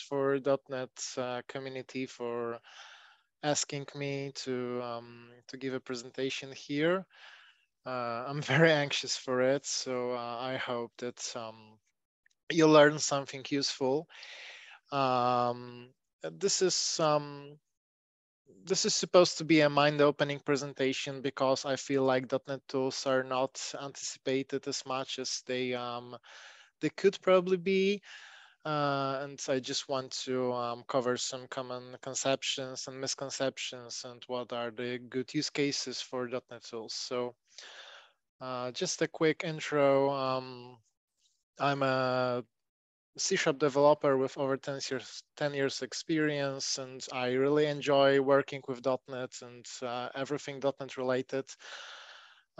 for .NET uh, community for asking me to um, to give a presentation here. Uh, I'm very anxious for it, so uh, I hope that um, you learn something useful. Um, this is um, this is supposed to be a mind-opening presentation because I feel like .NET tools are not anticipated as much as they um, they could probably be. Uh, and I just want to um, cover some common conceptions and misconceptions and what are the good use cases for .NET tools. So uh, just a quick intro. Um, I'm a C Sharp developer with over 10 years, 10 years experience, and I really enjoy working with .NET and uh, everything .NET related.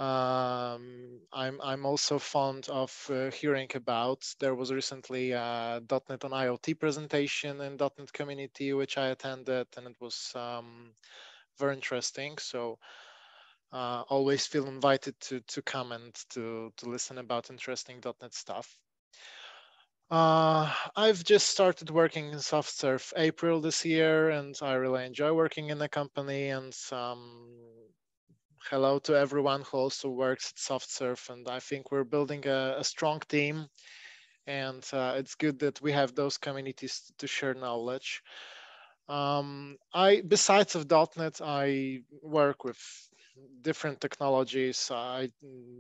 Um, I'm I'm also fond of uh, hearing about. There was recently a .NET on IoT presentation in .NET community which I attended, and it was um, very interesting. So uh, always feel invited to to come and to to listen about interesting .NET stuff. Uh, I've just started working in SoftServe April this year, and I really enjoy working in the company. And um, hello to everyone who also works at SoftServe. And I think we're building a, a strong team, and uh, it's good that we have those communities to share knowledge. Um, I, besides of .NET, I work with different technologies. I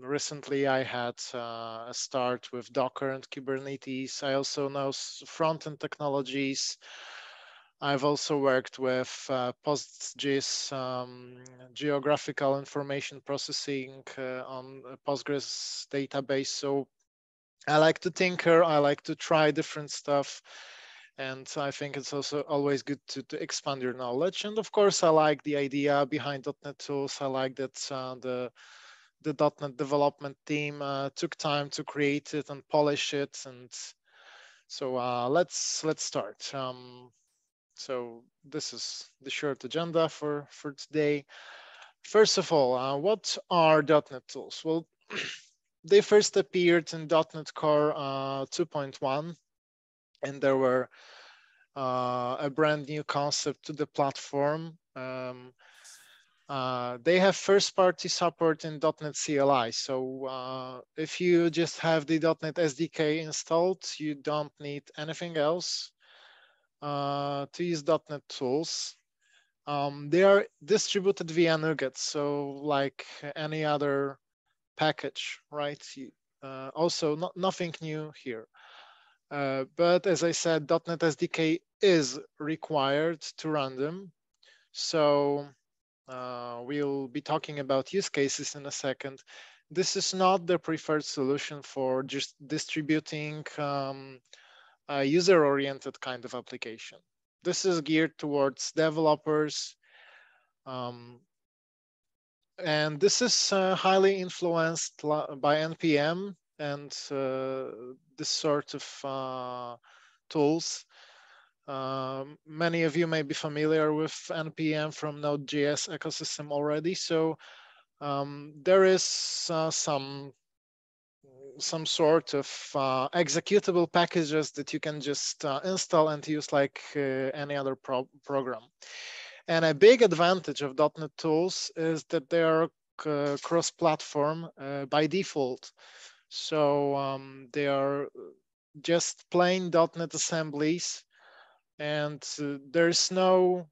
recently I had uh, a start with Docker and Kubernetes. I also know front-end technologies. I've also worked with uh, PostGIS, um, geographical information processing uh, on Postgres database. So I like to tinker. I like to try different stuff and I think it's also always good to, to expand your knowledge. And of course, I like the idea behind .NET Tools. I like that uh, the the .NET development team uh, took time to create it and polish it. And so uh, let's let's start. Um, so this is the short agenda for for today. First of all, uh, what are .NET tools? Well, they first appeared in .NET Core uh, 2.1 and there were uh, a brand new concept to the platform. Um, uh, they have first party support in .NET CLI. So uh, if you just have the .NET SDK installed, you don't need anything else uh, to use .NET tools. Um, they are distributed via NuGet, so like any other package, right? Uh, also, not, nothing new here. Uh, but as I said, .NET SDK is required to run them. So uh, we'll be talking about use cases in a second. This is not the preferred solution for just distributing um, a user-oriented kind of application. This is geared towards developers. Um, and this is uh, highly influenced by NPM and uh, this sort of uh, tools. Um, many of you may be familiar with NPM from Node.js ecosystem already. So um, there is uh, some some sort of uh, executable packages that you can just uh, install and use like uh, any other pro program. And a big advantage of .NET tools is that they are cross-platform by default. So um, they are just plain .NET assemblies and uh, there's no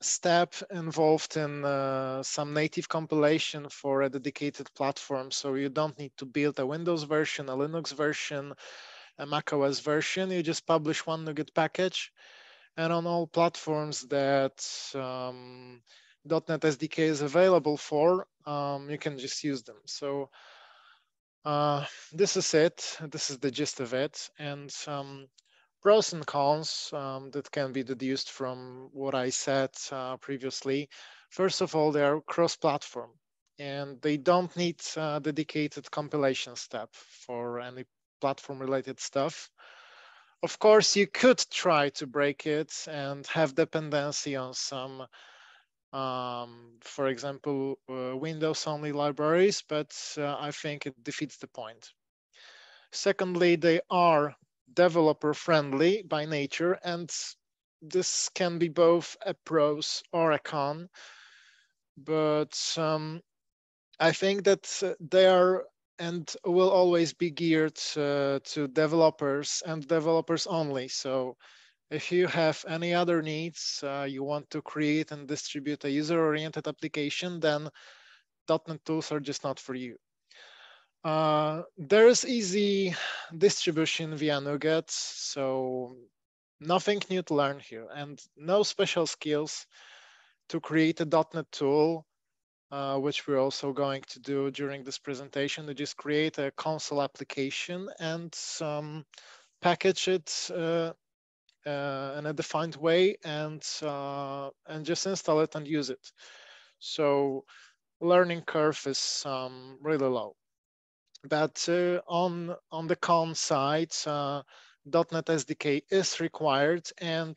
step involved in uh, some native compilation for a dedicated platform. So you don't need to build a Windows version, a Linux version, a macOS version. You just publish one NuGet package. And on all platforms that um, .NET SDK is available for, um, you can just use them. So uh, this is it. This is the gist of it. And um, pros and cons um, that can be deduced from what I said uh, previously. First of all, they are cross-platform and they don't need a dedicated compilation step for any platform-related stuff. Of course, you could try to break it and have dependency on some um, for example, uh, Windows only libraries, but uh, I think it defeats the point. Secondly, they are developer friendly by nature and this can be both a pros or a con. But um, i think that uh, they are and will always be geared uh, to developers and developers only. So if you have any other needs uh, you want to create and distribute a user oriented application then .NET tools are just not for you uh, there is easy distribution via NuGet, so nothing new to learn here and no special skills to create a .NET tool, uh, which we're also going to do during this presentation, to just create a console application and um, package it uh, uh, in a defined way and, uh, and just install it and use it. So learning curve is um, really low. But uh, on, on the con side, uh, .NET SDK is required. And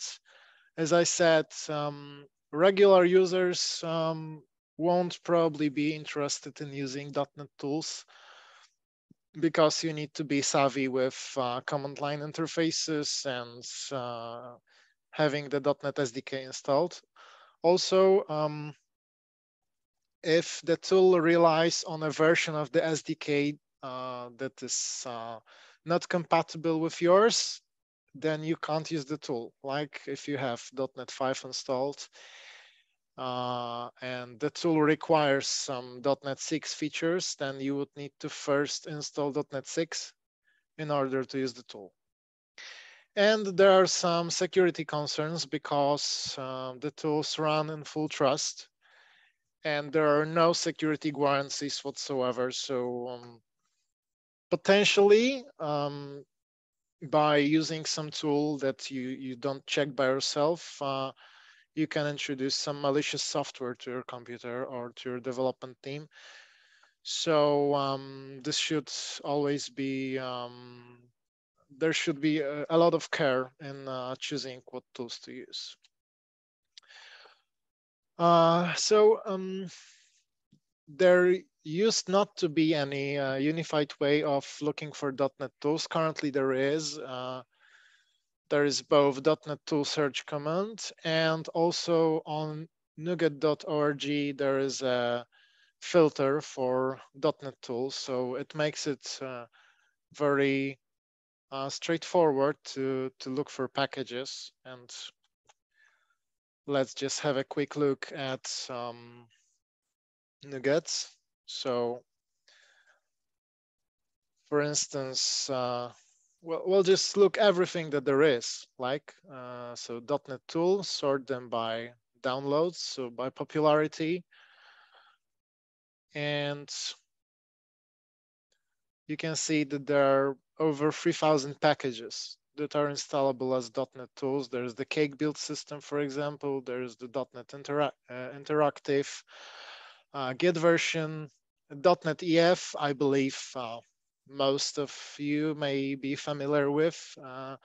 as I said, um, regular users um, won't probably be interested in using .NET tools because you need to be savvy with uh, command line interfaces and uh, having the .NET SDK installed. Also, um, if the tool relies on a version of the SDK that is uh, not compatible with yours, then you can't use the tool. Like if you have .NET 5 installed uh, and the tool requires some .NET 6 features, then you would need to first install .NET 6 in order to use the tool. And there are some security concerns because uh, the tools run in full trust and there are no security guarantees whatsoever. So um, potentially um, by using some tool that you, you don't check by yourself, uh, you can introduce some malicious software to your computer or to your development team. So um, this should always be, um, there should be a, a, lot of care in uh, choosing what tools to use. Uh, so um, there used not to be any uh, unified way of looking for .NET tools. Currently there is. Uh, there is both .NET tool search command and also on nuget.org there is a filter for .NET tools. So it makes it uh, very uh, straightforward to, to look for packages. And let's just have a quick look at um, NuGets. So for instance, uh, well, we'll just look everything that there is, like, uh, so .NET Tool, sort them by downloads, so by popularity. And you can see that there are over 3,000 packages that are installable as .NET tools. There's the Cake build system, for example. There's the .NET uh, Interactive, uh, Git version, .NET EF, I believe uh, most of you may be familiar with. Uh,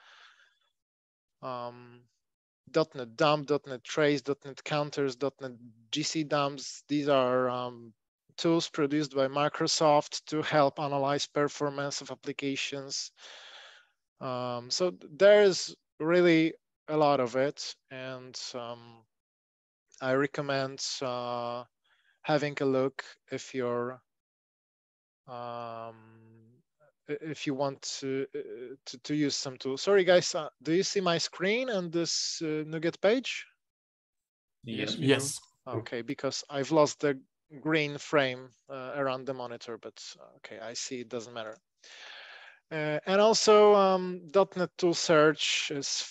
um, .NET Dump, .NET Trace, .NET Counters, .NET GC Dumps. These are um, tools produced by Microsoft to help analyze performance of applications. Um, so there's really a lot of it, and um, I recommend uh, having a look if you're um, if you want to, uh, to, to use some tools. Sorry, guys, uh, do you see my screen and this uh, NuGet page? Yes. Yes. Okay, because I've lost the green frame uh, around the monitor, but uh, okay, I see it doesn't matter. Uh, and also um, .NET Tool Search is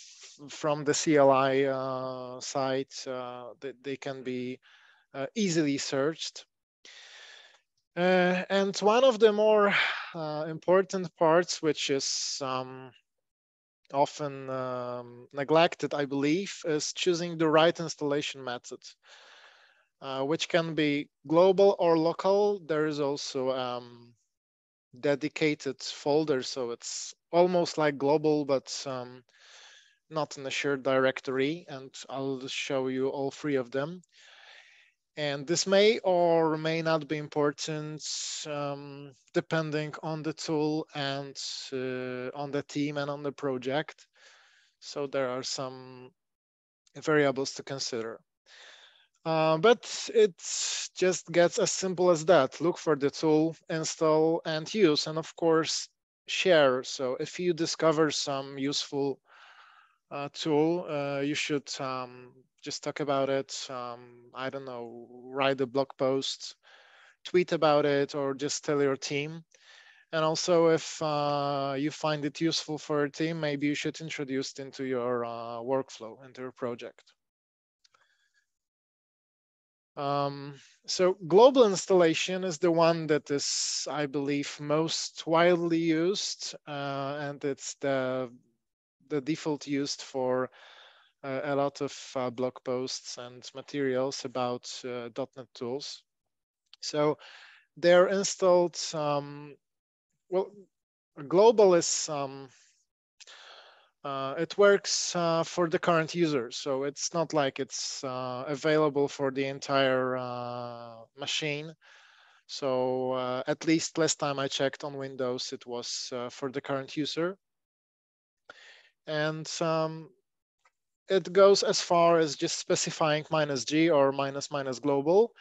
from the CLI site. They, they, can be easily searched. Uh, and one of the more uh, important parts, which is um, often um, neglected, I believe, is choosing the right installation method, uh, which can be global or local. There is also um, dedicated folder, so it's almost like global, but um, not in a shared directory. And I'll show you all three of them. And this may or may not be important um, depending on the tool and uh, on the team and on the project. So there are some variables to consider. Uh, but it just gets as simple as that. Look for the tool, install and use, and of course, share. So if you discover some useful uh, tool, uh, you should um, just talk about it. Um, I don't know, write a blog post, tweet about it, or just tell your team. And also, if uh, you find it useful for your team, maybe you should introduce it into your uh, workflow, into your project. Um, so global installation is the one that is, I believe, most widely used, uh, and it's the the default used for uh, a lot of uh, blog posts and materials about uh, .NET tools. So they're installed. Um, well, global is um, uh, it works uh, for the current user, so it's not like it's uh, available for the entire machine. So at least last time I checked on Windows, it was for the current user. And um, it goes as far as just specifying minus G or minus minus global.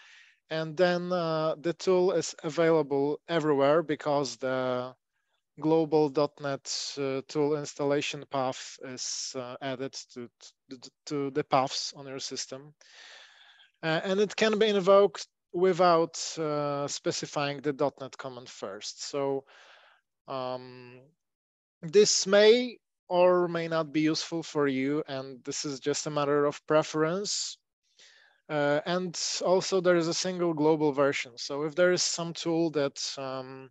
And then the tool is available everywhere because the global.NET uh, tool installation path is uh, added to, to, to, the paths on your system. Uh, and it can be invoked without uh, specifying the .NET command first. So um, this may or may not be useful for you, and this is just a matter of preference. Uh, and also there is a single global version. So if there is some tool that um,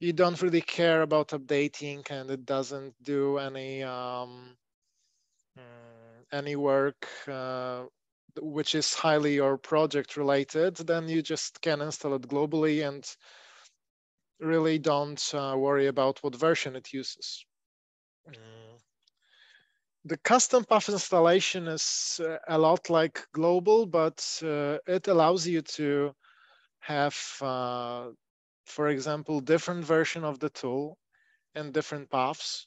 you don't really care about updating and it doesn't do any um, mm, any work uh, which is highly or project related, then you just can install it globally and really don't uh, worry about what version it uses. Mm. The custom path installation is uh, a lot like global, but uh, it allows you to have uh, for example, different version of the tool and different paths.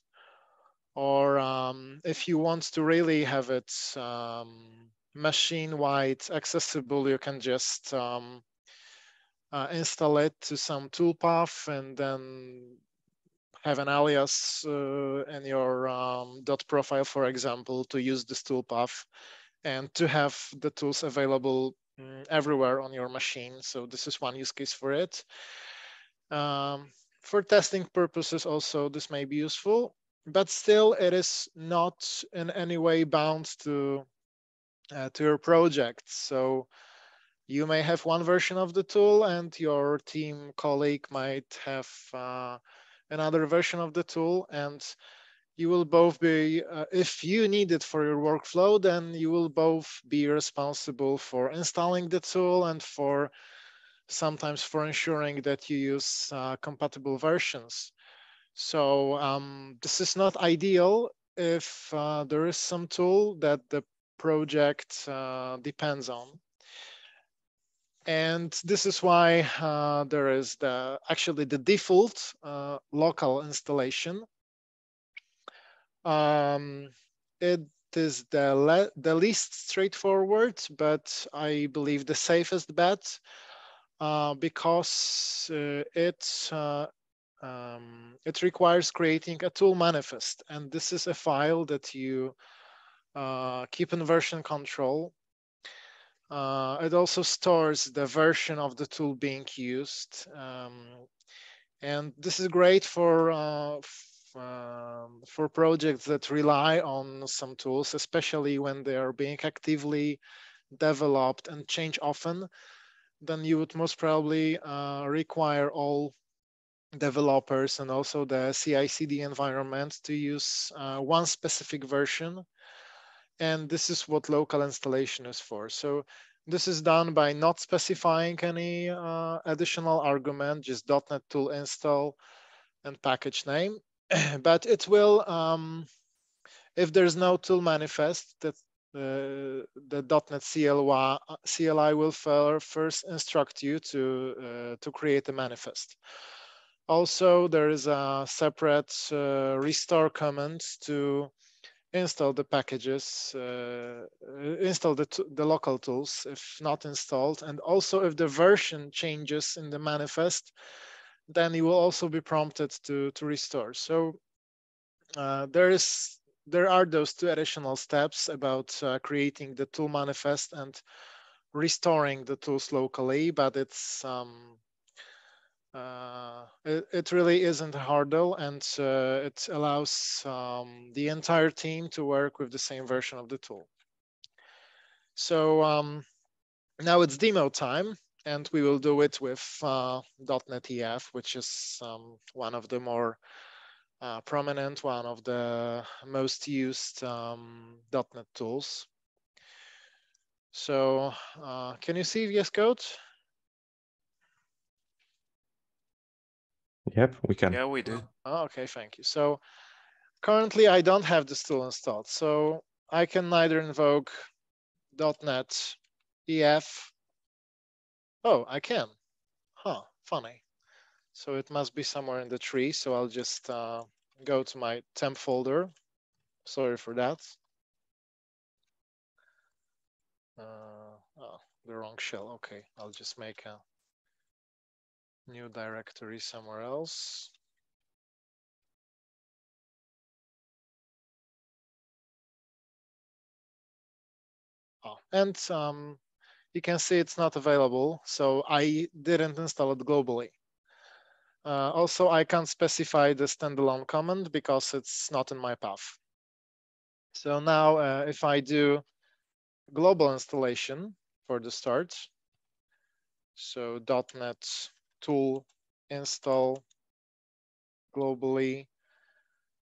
Or um, if you want to really have it um, machine-wide accessible, you can just um, uh, install it to some toolpath and then have an alias uh, in your um, dot profile, for example, to use this toolpath and to have the tools available mm, everywhere on your machine. So this is one use case for it. Um, for testing purposes also, this may be useful, but still it is not in any way bound to, uh, to your project. So you may have one version of the tool and your team colleague might have uh, another version of the tool and you will both be, uh, if you need it for your workflow, then you will both be responsible for installing the tool and for sometimes for ensuring that you use uh, compatible versions. So um, this is not ideal if uh, there is some tool that the project uh, depends on. And this is why uh, there is the actually the default uh, local installation. Um, it is the, le the least straightforward, but I believe the safest bet uh, because uh, it uh, um, it requires creating a tool manifest, and this is a file that you uh, keep in version control. Uh, it also stores the version of the tool being used, um, and this is great for um, for projects that rely on some tools, especially when they are being actively developed and change often then you would most probably uh, require all developers and also the CI/CD environment to use uh, one specific version. And this is what local installation is for. So this is done by not specifying any uh, additional argument, just .NET tool install and package name. but it will, um, if there's no tool manifest, that the, the .NET CLI, CLI will first instruct you to, uh, to create a manifest. Also, there is a separate uh, restore command to install the packages, uh, install the, the local tools if not installed. And also if the version changes in the manifest, then you will also be prompted to, to restore. So uh, there is there are those two additional steps about uh, creating the tool manifest and restoring the tools locally, but it's um, uh, it, it, really isn't a hurdle and uh, it allows um, the entire team to work with the same version of the tool. So um, now it's demo time and we will do it with uh, .NET EF, which is um, one of the more uh, prominent, one of the most used um, .NET tools. So uh, can you see VS Code? Yep, we can. Yeah, we do. Oh, okay, thank you. So currently I don't have this tool installed, so I can neither invoke .NET EF. Oh, I can. Huh, funny. So it must be somewhere in the tree. So I'll just uh, go to my temp folder. Sorry for that. Uh, oh, the wrong shell. Okay, I'll just make a new directory somewhere else. Oh, and um, you can see it's not available. So I didn't install it globally. Uh, also, I can't specify the standalone command because it's not in my path. So now uh, if I do global installation for the start, so .NET tool install globally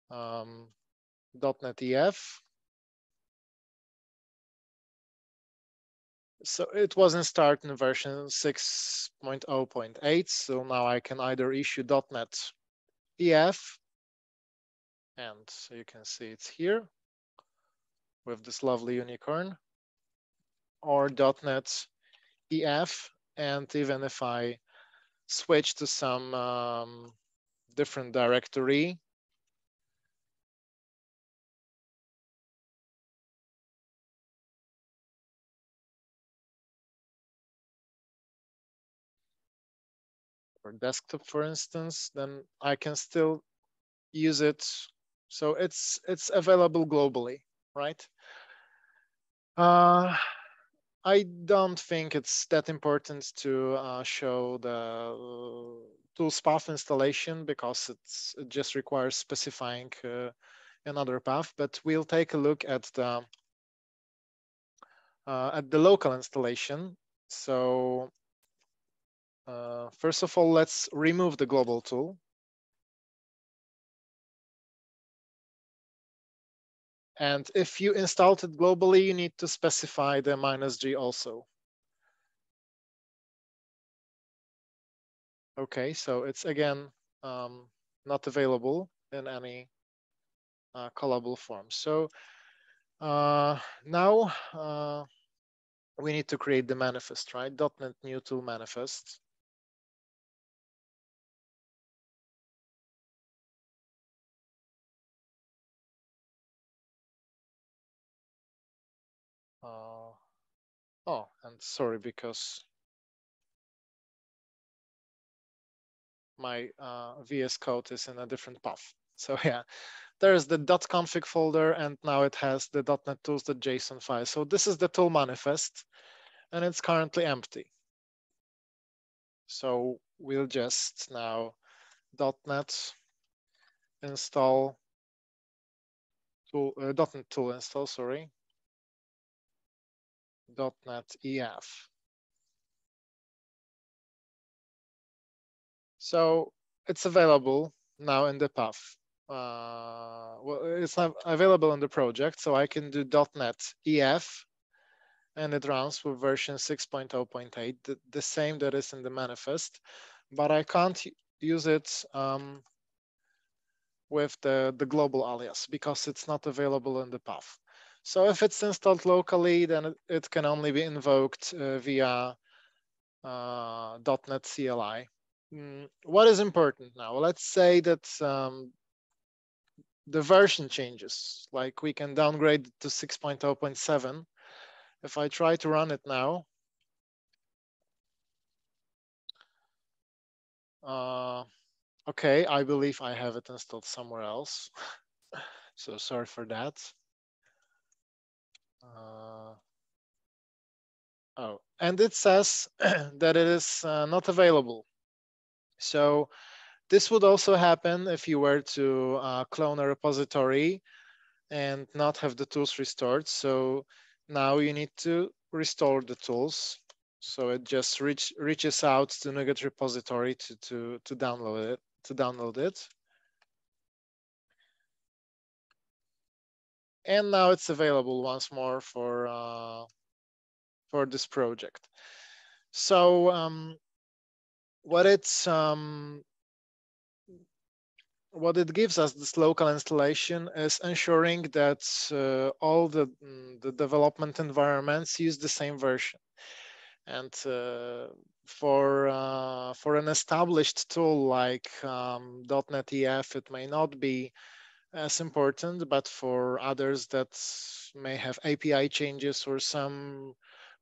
um, .NET EF. So it wasn't installed in version 6.0.8. So now I can either issue .NET EF, and so you can see it's here with this lovely unicorn, or .NET EF. And even if I switch to some um, different directory. Or desktop, for instance, then I can still use it. So it's it's available globally, right? Uh, I don't think it's that important to uh, show the tools path installation because it just requires specifying uh, another path, but we'll take a look at the uh, at the local installation. So uh, first of all, let's remove the global tool. And if you installed it globally, you need to specify the minus G also. Okay, so it's again um, not available in any uh, callable form. So uh, now uh, we need to create the manifest, right? .NET new tool manifest. Oh, and sorry, because my uh, VS Code is in a different path. So yeah, there's the .config folder, and now it has the .NET tools.json file. So this is the tool manifest, and it's currently empty. So we'll just now .NET install tool, uh, .NET tool install, sorry, .NET EF. So it's available now in the path. Uh, well, it's not available in the project, so I can do .NET EF, and it runs with version 6.0.8, the, the, same that is in the manifest, but I can't use it um, with the, the global alias because it's not available in the path. So if it's installed locally, then it, can only be invoked uh, via uh, .NET CLI. Mm, what is important now? Let's say that um, the version changes, like we can downgrade to 6.0.7. If I try to run it now, uh, okay, I believe I have it installed somewhere else. so sorry for that. Uh, oh, and it says that it is uh, not available. So this would also happen if you were to uh, clone a repository and not have the tools restored. So now you need to restore the tools. So it just reach, reaches out to NuGet repository to, to, to download it, to download it. And now it's available once more for, uh, for this project. So um, what it's um, what it gives us, this local installation, is ensuring that uh, all the, mm, the development environments use the same version. And uh, for uh, for an established tool like um, .NET EF, it may not be as important, but for others that may have API changes or some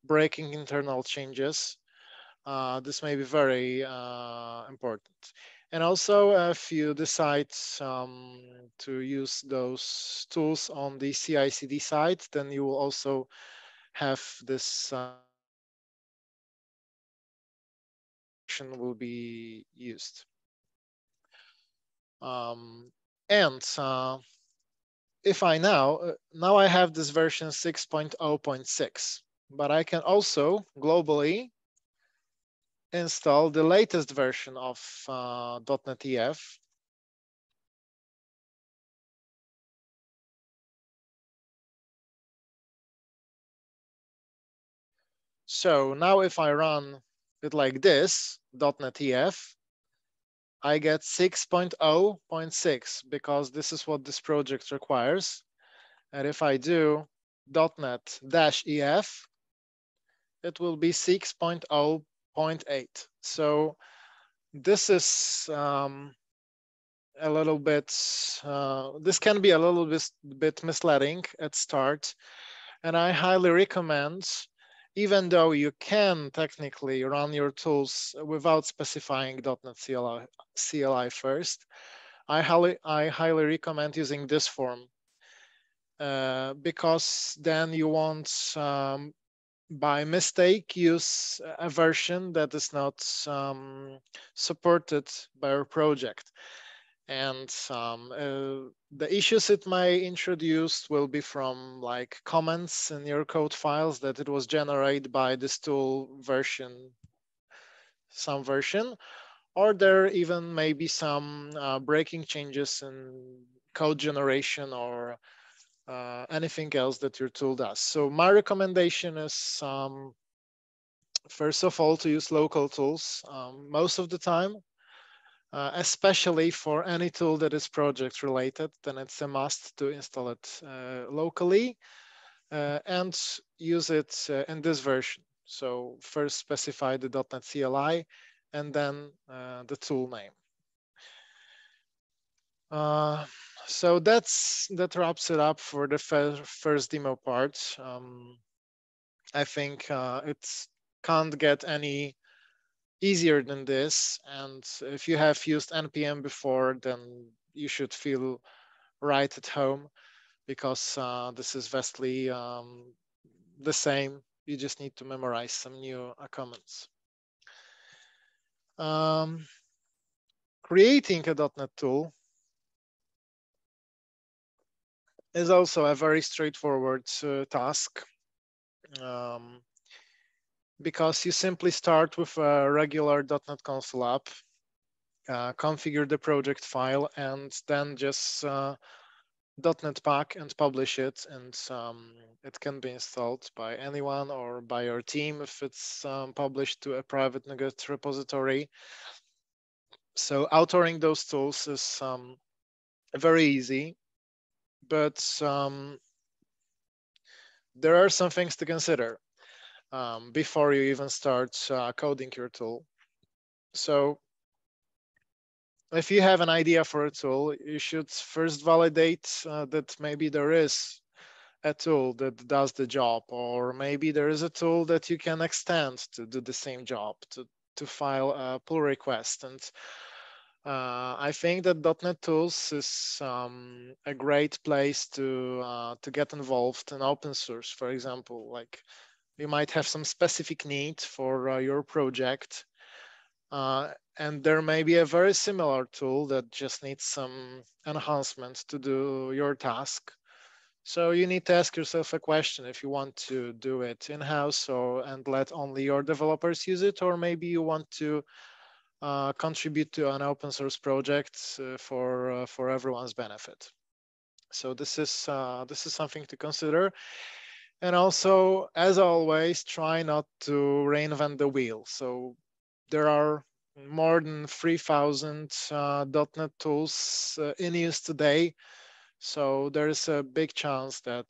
breaking internal changes, uh, this may be very uh, important. And also, if you decide um, to use those tools on the CI/CD side, then you will also have this uh, will be used. Um, and uh, if I now, uh, now I have this version 6.0.6, but I can also globally install the latest version of uh, .NET EF. So now if I run it like this, .NET EF, I get 6.0.6 because this is what this project requires. And if I do .NET dash EF, it will be 6.0.8. So this is um, a little bit, uh, this can be a little bit, bit misleading at start. And I highly recommend, even though you can technically run your tools without specifying .NET CLI, CLI first, I highly, I highly recommend using this form uh, because then you won't um, by mistake use a version that is not um, supported by your project. And um, uh, the issues it may introduce will be from like comments in your code files that it was generated by this tool version, some version, or there even may be some uh, breaking changes in code generation or uh, anything else that your tool does. So my recommendation is um, first of all to use local tools um, most of the time, uh, especially for any tool that is project related, then it's a must to install it uh, locally uh, and use it uh, in this version. So first specify the .NET CLI and then uh, the tool name. Uh, so that's that wraps it up for the first demo part. Um, I think it can't get any easier than this. And if you have used NPM before, then you should feel right at home because uh, this is vastly um, the same. You just need to memorize some new uh, comments. Um, creating a .NET tool is also a very straightforward uh, task um, because you simply start with a regular .NET Console app, uh, configure the project file, and then just uh, .NET pack and publish it. And um, it can be installed by anyone or by your team if it's um, published to a private NuGet repository. So authoring those tools is um, very easy but um, there are some things to consider um, before you even start uh, coding your tool. So if you have an idea for a tool, you should first validate uh, that maybe there is a tool that does the job, or maybe there is a tool that you can extend to do the same job, to, to file a pull request. And uh, I think that .NET Tools is um, a great place to uh, to get involved in open source. For example, like you might have some specific need for uh, your project, uh, and there may be a very similar tool that just needs some enhancements to do your task. So you need to ask yourself a question if you want to do it in-house or and let only your developers use it, or maybe you want to uh, contribute to an open source project uh, for uh, for everyone's benefit. So this is uh, this is something to consider. And also, as always, try not to reinvent the wheel. So there are more than 3,000 uh, .NET tools uh, in use today. So there is a big chance that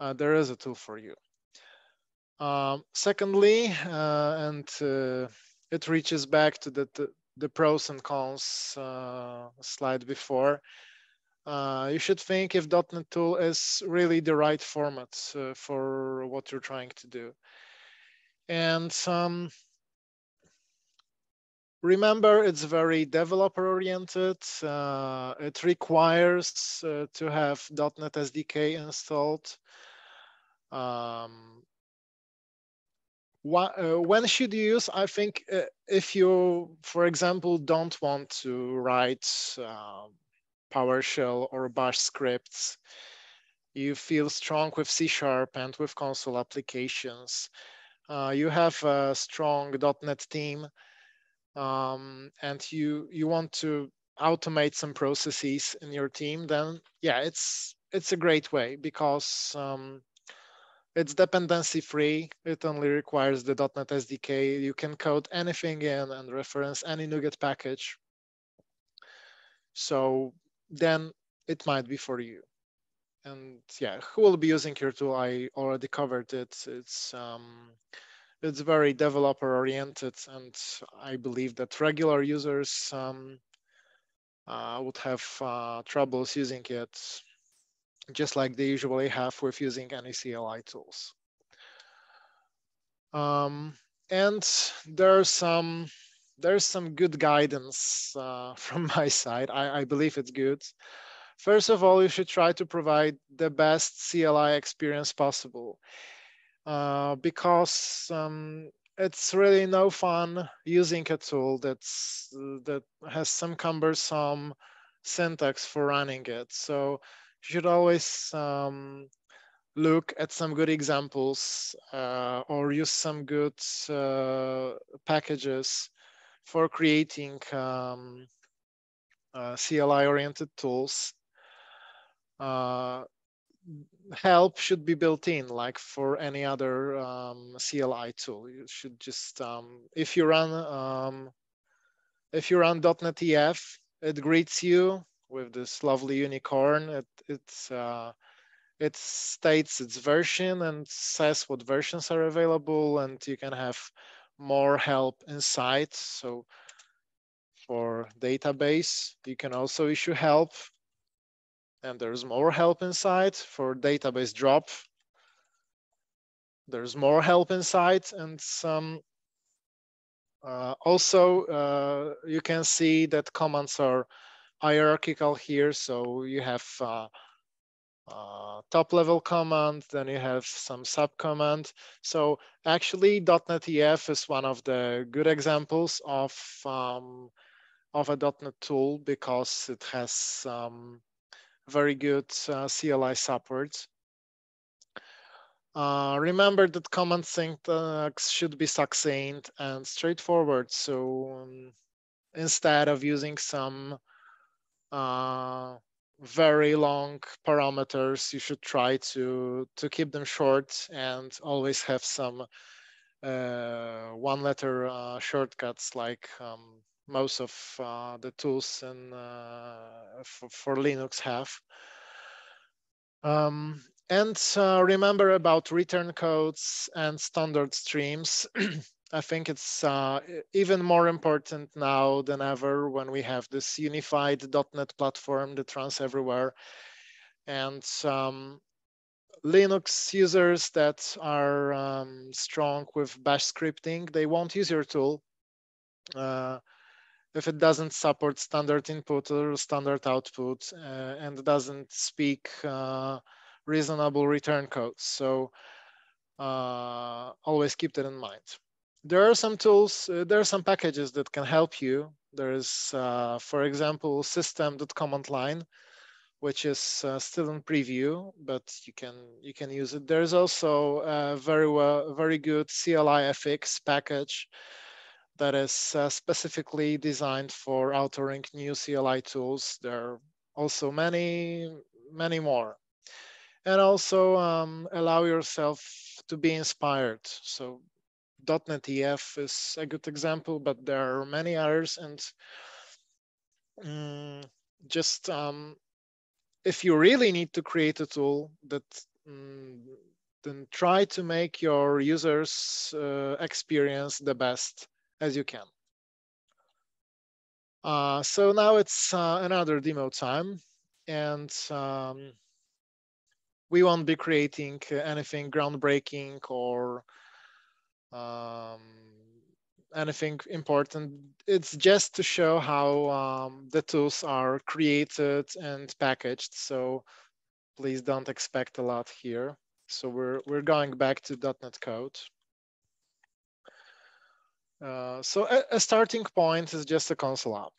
uh, there is a tool for you. Um, secondly, uh, and uh, it reaches back to the, the, the pros and cons uh, slide before, you should think if .NET tool is really the right format for what you're trying to do. And um, remember it's very developer oriented uh, it requires uh, to have .NET SDK installed um, uh, when should you use I think uh, if you for example don't want to write um, PowerShell or bash scripts you feel strong with C Sharp and with console applications uh, you have a strong .NET team um, and you you want to automate some processes in your team, then yeah, it's it's a great way because um, it's dependency free. It only requires the .NET SDK. You can code anything in and reference any NuGet package. So then it might be for you. And yeah, who will be using your tool? I already covered it. It's um, it's very developer oriented and I believe that regular users um, uh, would have uh, troubles using it just like they usually have with using any CLI tools. Um, and there are some there's some good guidance uh, from my side. I, I believe it's good. First of all, you should try to provide the best CLI experience possible. Uh, because um, it's really no fun using a tool that's that has some cumbersome syntax for running it. So you should always um, look at some good examples uh, or use some good uh, packages for creating um, uh, CLI-oriented tools. Uh, help should be built in like for any other um, CLI tool. You should just, um, if you run, um, if you run .NET EF, it greets you with this lovely unicorn. It, it's, uh, it states its version and says what versions are available and you can have more help inside. So for database, you can also issue help and there's more help inside for database drop. There's more help inside and some uh, also uh, you can see that commands are hierarchical here. So you have uh, uh top level command, then you have some sub command. So actually .NET EF is one of the good examples of um, of a .NET tool because it has um, very good uh, CLI support. Uh, remember that command syntax should be succinct and straightforward. So um, instead of using some uh, very long parameters, you should try to, to keep them short and always have some uh, one letter uh, shortcuts like um, most of uh, the tools and uh, for, for, Linux have. Um, And uh, remember about return codes and standard streams. I think it's uh, even more important now than ever when we have this unified .NET platform that runs everywhere. And um, Linux users that are um, strong with bash scripting, they won't use your tool uh, if it doesn't support standard input or standard output uh, and doesn't speak uh, reasonable return codes. So uh, always keep that in mind there are some tools, uh, there are some packages that can help you. There is, uh, for example, System.CommandLine, which is uh, still in preview, but you can you can use it. There's also a very well, very good CliFx package that is uh, specifically designed for authoring new CLI tools. There are also many many more, and also um, allow yourself to be inspired. So .NET EF is a good example, but there are many others. And um, just um, if you really need to create a tool that um, then try to make your users uh, experience the best as you can. Uh, so now it's uh, another demo time and um, we won't be creating anything groundbreaking or um, anything important. It's just to show how um, the tools are created and packaged. So please don't expect a lot here. So we're, we're going back to .NET Code. Uh, so a, a starting point is just a console app.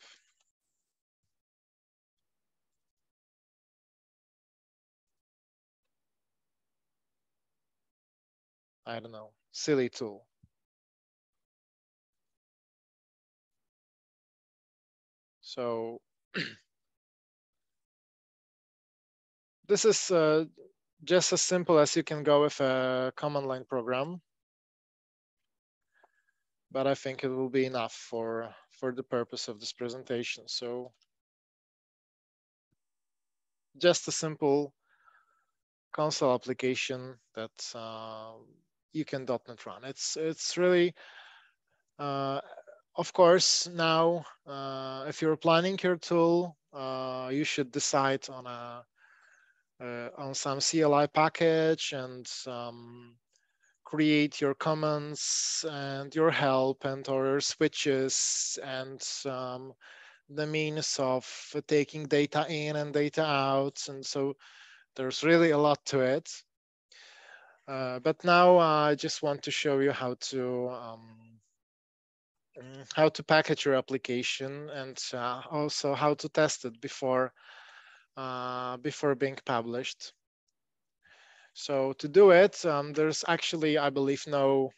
I don't know silly tool. So this is uh, just as simple as you can go with a command line program. But I think it will be enough for, for the purpose of this presentation. So just a simple console application that uh, you can .NET run. It's it's really, uh, of course, now uh, if you're planning your tool, uh, you should decide on a uh, on some CLI package and um, create your comments and your help and or your switches and um, the means of taking data in and data out. And so there's really a lot to it. Uh, but now uh, I just want to show you how to um, mm, how to package your application and uh, also how to test it before uh, before being published. So to do it, um, there's actually, I believe, no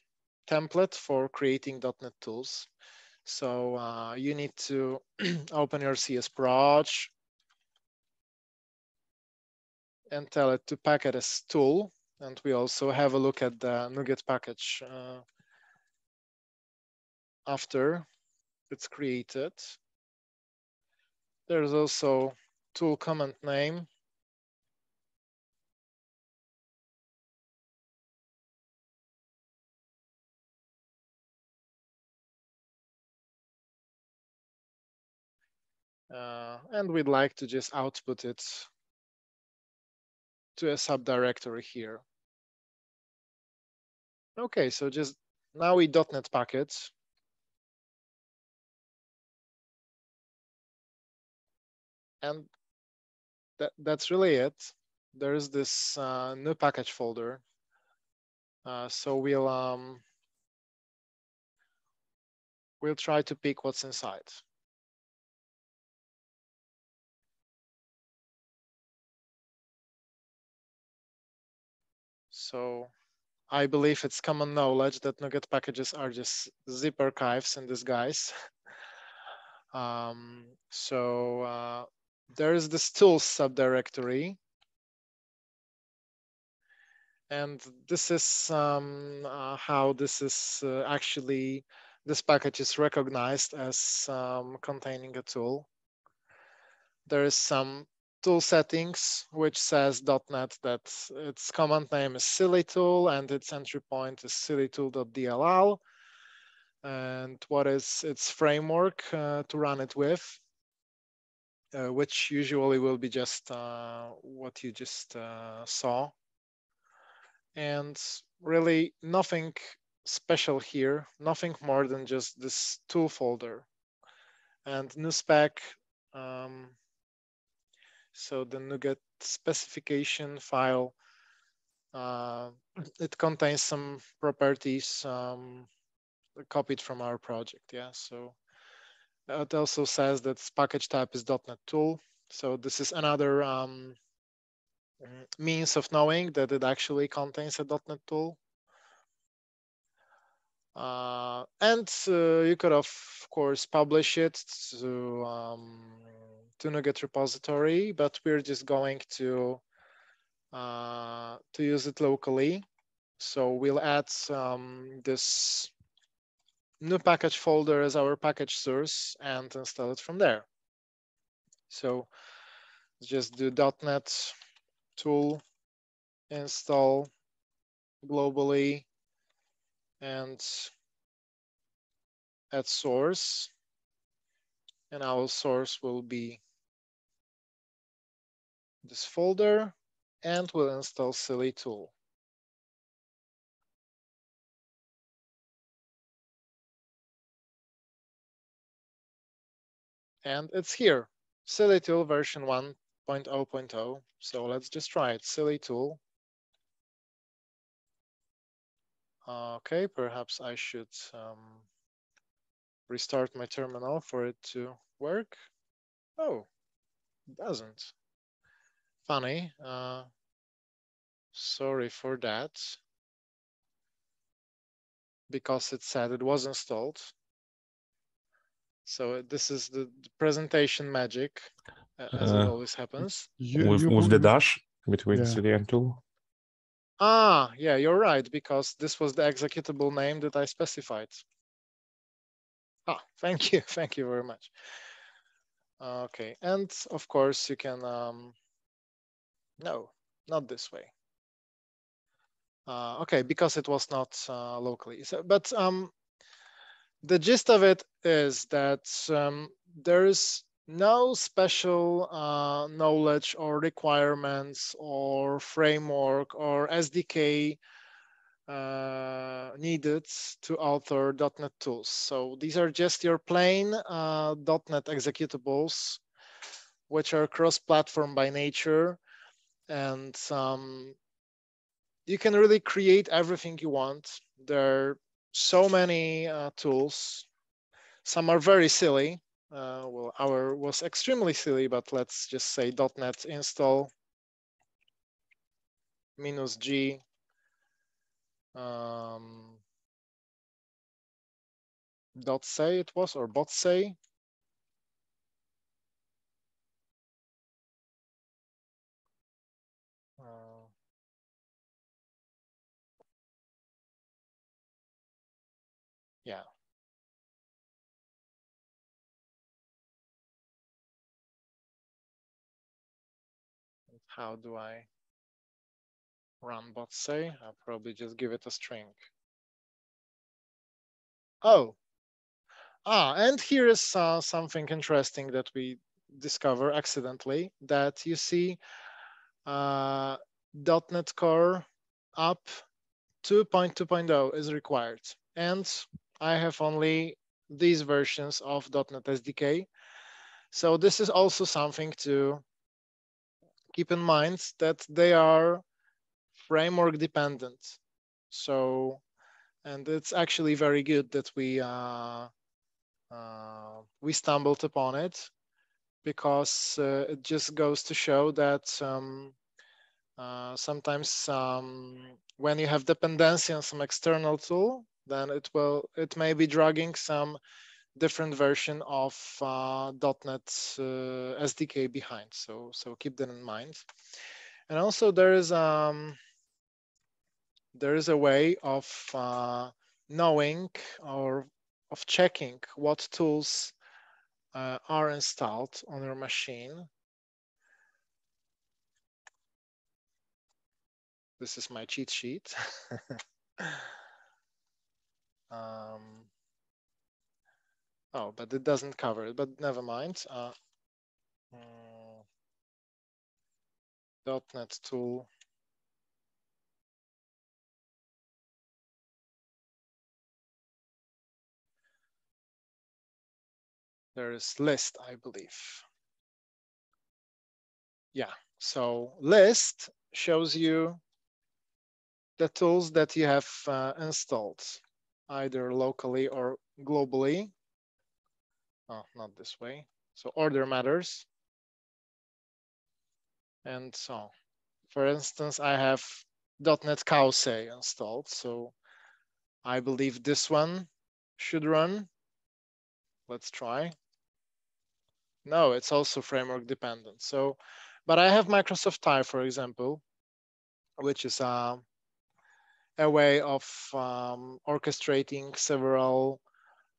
template for creating .NET tools. So uh, you need to open your CS Proj and tell it to package as tool and we also have a look at the NuGet package uh, after it's created. There's also ToolCommandName. Uh, and we'd like to just output it to a subdirectory here. Okay, so just now we .NET packets. And that, that's really it. There's this uh, new package folder. Uh, so we'll um, we'll try to pick what's inside. So I believe it's common knowledge that NuGet packages are just zip archives in disguise. um, so uh, there is this tools subdirectory. And this is um, uh, how this is uh, actually, this package is recognized as um, containing a tool. There is some tool settings, which says .NET that its command name is sillytool and its entry point is sillytool.dll and what is its framework uh, to run it with, uh, which usually will be just uh, what you just uh, saw. And really nothing special here, nothing more than just this tool folder. And NuSpec, um, so the NuGet specification file, uh, it contains some properties um, copied from our project. Yeah, so it also says that package type is .NET tool. So this is another um, means of knowing that it actually contains a .NET tool. Uh, and uh, you could of course publish it to um, to NuGet repository, but we're just going to uh, to use it locally. So we'll add um, this new package folder as our package source and install it from there. So just do .NET tool install globally and add source and our source will be this folder and we'll install silly tool. and it's here, Silly Tool version 1.0.0. So let's just try it, Silly Tool. Okay, perhaps I should um, restart my terminal for it to work. Oh, it doesn't. Funny. Uh, sorry for that. Because it said it was installed. So this is the, presentation magic, as uh, it always happens. You, with, you with the dash between yeah. CD and tool. Ah, yeah, you're right, because this was the executable name that I specified. Ah, thank you, thank you very much. Okay, and of course you can, um, no, not this way. Uh, okay, because it was not uh, locally. So, but um, the gist of it is that um, there is no special uh, knowledge or requirements or framework or SDK uh, needed to author .NET tools. So these are just your plain uh, .NET executables, which are cross-platform by nature. And um, you can really create everything you want. There are so many uh, tools. Some are very silly. Uh, well, our was extremely silly, but let's just say .NET install minus G um, dot say it was or bot say. Uh, Yeah. How do I run bot say? I'll probably just give it a string. Oh, ah, and here is uh, something interesting that we discover accidentally that you see uh, .NET Core App 2.2.0 is required. And I have only these versions of .NET SDK. So this is also something to keep in mind that they are framework dependent. So, and it's actually very good that we uh, uh, we stumbled upon it because uh, it just goes to show that um, uh, sometimes um, when you have dependency on some external tool, then it will it may be dragging some different version of uh, .NET uh, SDK behind. So so keep that in mind. And also there is um there is a way of uh, knowing or of checking what tools uh, are installed on your machine. This is my cheat sheet. um, oh, but it doesn't cover it, but never mind. Uh, mm, .NET tool There is list, I believe. Yeah, so list shows you the tools that you have uh, installed, either locally or globally. Oh, not this way. So order matters. And so, for instance, I have .NET Cauce installed. So I believe this one should run. Let's try. No, it's also framework dependent. So, but I have Microsoft Tye, for example, which is uh, a way of um, orchestrating several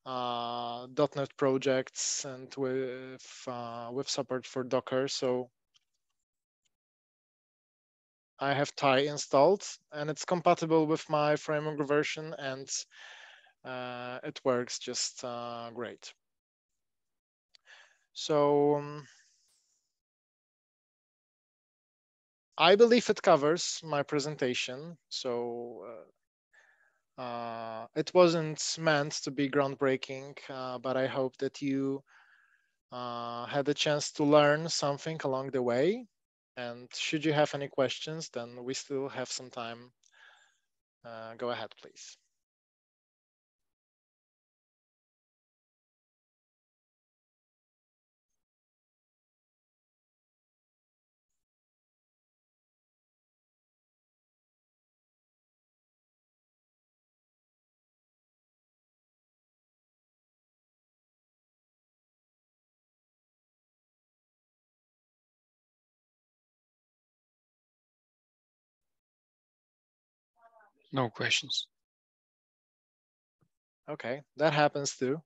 uh, .NET projects and with uh, with support for Docker. So I have Tye installed and it's compatible with my framework version and uh, it works just uh, great. So um, I believe it covers my presentation. So uh, uh, it wasn't meant to be groundbreaking, uh, but I hope that you uh, had a chance to learn something along the way. And should you have any questions, then we still have some time. Uh, go ahead, please. No questions. Okay, that happens too.